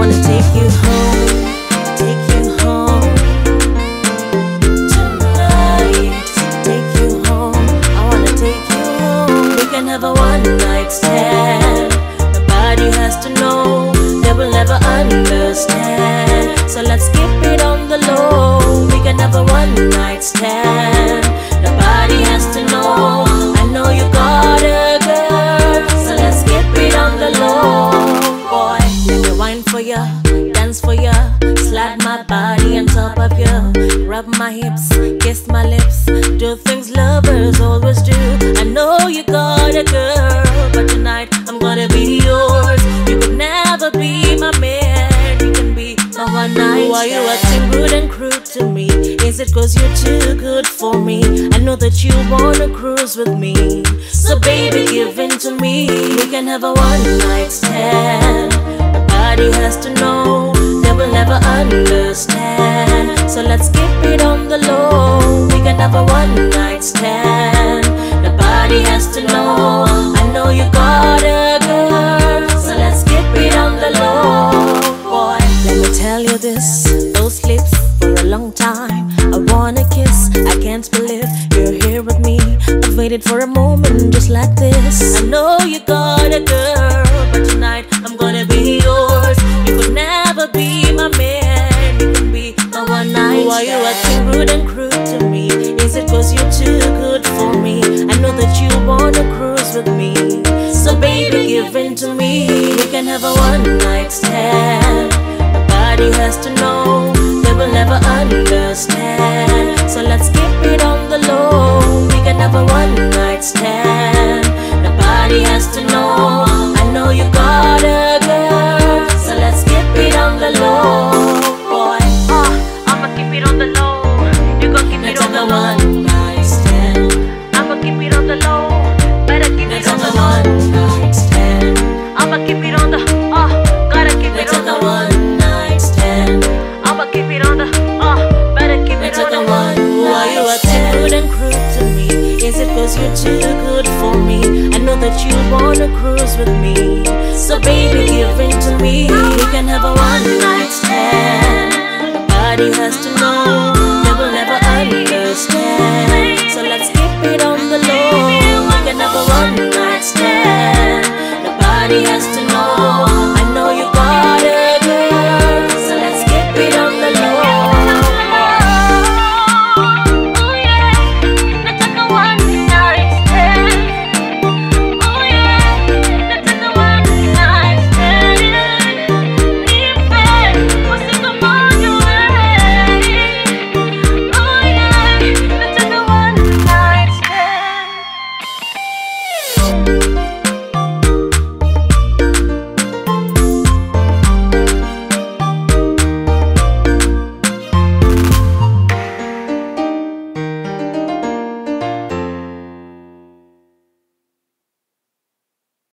wanna take you home. Slide my body on top of you. Rub my hips, kiss my lips. Do things lovers always do. I know you got a girl, but tonight I'm gonna be yours. You could never be my man. You can be my one night. Why you acting rude and crude to me? Is it cause you're too good for me? I know that you wanna cruise with me. So baby, give in to me. We can have a one night stand. Let's keep it on the low. We can have a one night stand. Nobody has to know. I know you got a girl. So let's keep it on the low, boy. Let me tell you this, those lips for a long time. I wanna kiss, I can't believe you're here with me. I've waited for a moment just like this. I know you got a girl, understand. You're too good for me? I know that you wanna cruise with me. So baby, give in to me. We can have a one night stand. Nobody has to know.